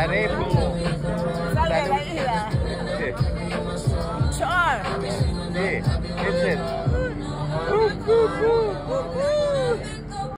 karibu Char. Yeah, it's.